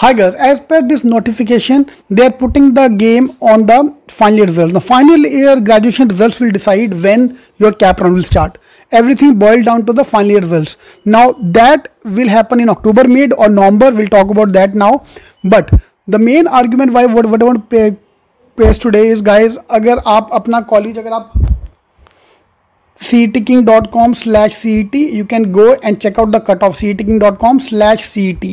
Hi guys, as per this notification, they are putting the game on the final year results. The final year graduation results will decide when your cap round will start. Everything boiled down to the final year results. Now that will happen in October mid or November. We'll talk about that now. But the main argument why what, what I want to paste today is guys, अगर आप अपना college अगर आप cetking.com slash cet you can go and check out the cutoff cetking.com slash cet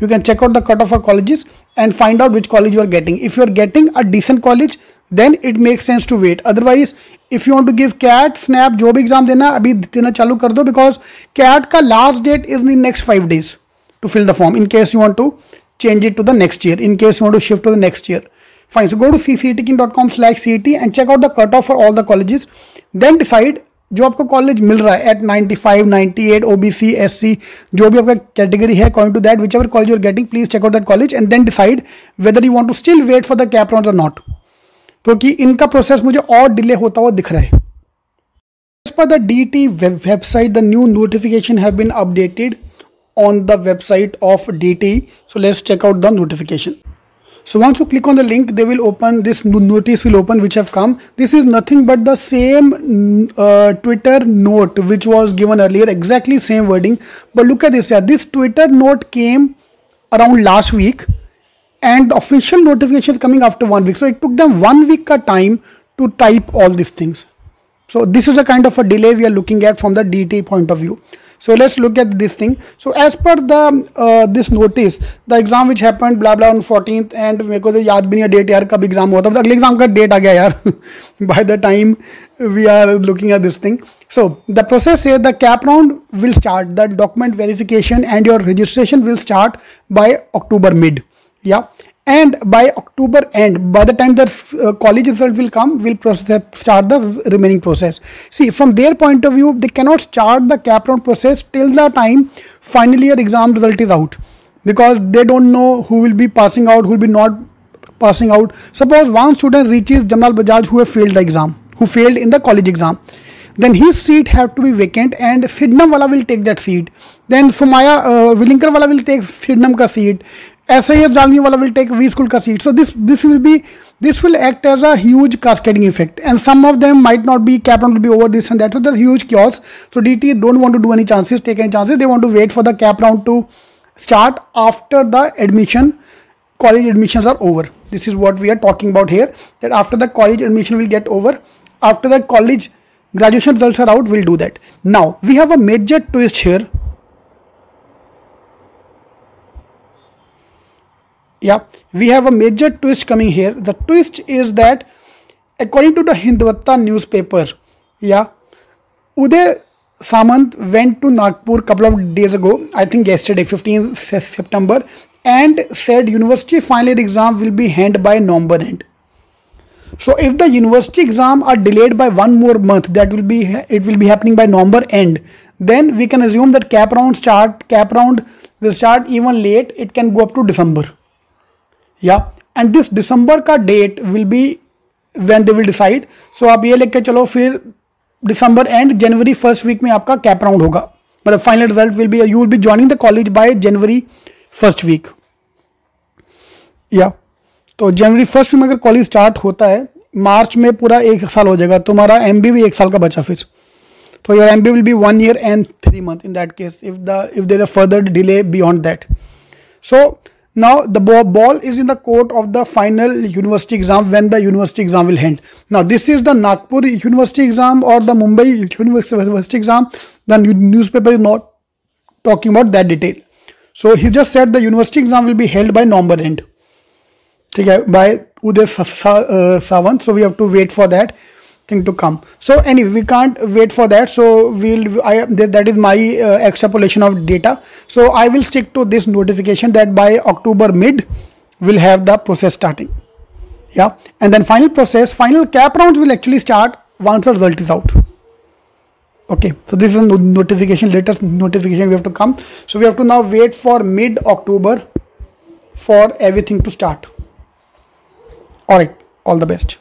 you can check out the cutoff for colleges and find out which college you are getting. If you are getting a decent college then it makes sense to wait. Otherwise if you want to give cat snap job exam, then देना अभी देना चालू because cat का last date is in the next five days to fill the form in case you want to change it to the next year in case you want to shift to the next year. Fine so go to cetking.com slash ct and check out the cutoff for all the colleges. Then decide जो आपको college मिल रहा है eight 95, 98, OBC, SC जो भी आपका category है according to that whichever college you're getting please check out that college and then decide whether you want to still wait for the CAP round और not क्योंकि इनका process मुझे और delay होता हुआ दिख रहा है per the DT web website, the new notification have been updated on the website of DT. So let's check out the notification. So once you click on the link, they will open this notice will open which have come. This is nothing but the same uh, Twitter note which was given earlier, exactly same wording. But look at this, yeah, this Twitter note came around last week and the official notification is coming after one week. So it took them one week a time to type all these things. So this is a kind of a delay we are looking at from the DT point of view. So let's look at this thing. So as per the uh, this notice, the exam which happened blah blah on 14th and मेरे को तो याद भी नहीं है date यार कब exam हुआ था अगले एग्ज़ाम का डेट आ गया यार by the time we are looking at this thing. So the process says the cap round will start, the document verification and your registration will start by October mid. Yeah and by October end, by the time the uh, college result will come, will process, start the remaining process. See, from their point of view, they cannot start the cap round process till the time final year exam result is out because they don't know who will be passing out, who will be not passing out. Suppose one student reaches Jamal Bajaj who have failed the exam, who failed in the college exam then his seat have to be vacant and Sydenham wala will take that seat. Then Somaiya uh, wala will take Sydenham ka seat. SIS Jalmi wala will take WeSchool seat. So this this will be this will act as a huge cascading effect and some of them might not be cap round will be over this and that. So there's huge chaos. So DT don't want to do any chances, take any chances. They want to wait for the cap round to start after the admission college admissions are over. This is what we are talking about here that after the college admission will get over after the college graduation results are out we'll do that. Now we have a major twist here yeah we have a major twist coming here the twist is that according to the hindutva newspaper yeah uday samant went to nagpur couple of days ago i think yesterday 15 september and said university final exam will be held by november end so if the university exam are delayed by one more month that will be it will be happening by november end then we can assume that cap round start cap round will start even late it can go up to december या and this December का date will be when they will decide so आप ये लेके चलो, फिर December end January first week में आपका cap round होगा। मतलब final result will be you will be joining the college by January first week या तो जनवरी फ़र्स्ट में अगर कॉलेज स्टार्ट होता है मार्च में पूरा एक साल हो जाएगा, तुम्हारा एम भी एक साल का बचा फिर। तो your M will be one year and three month in that case if the if there a further delay beyond that so now the ball is in the court of the final university exam when the university exam will end. Now this is the Nagpur university exam or the Mumbai university exam. The newspaper is not talking about that detail. So he just said the university exam will be held by November end. Okay, by Uday uh, Sawant. So we have to wait for that thing to come. So anyway we can't wait for that. So we'll I, that is my uh, extrapolation of data. So I will stick to this notification that by October mid we'll have the process starting. Yeah. And then final process final cap rounds will actually start once the result is out. Okay. So this is a notification latest notification we have to come. So we have to now wait for mid October for everything to start. All right. All the best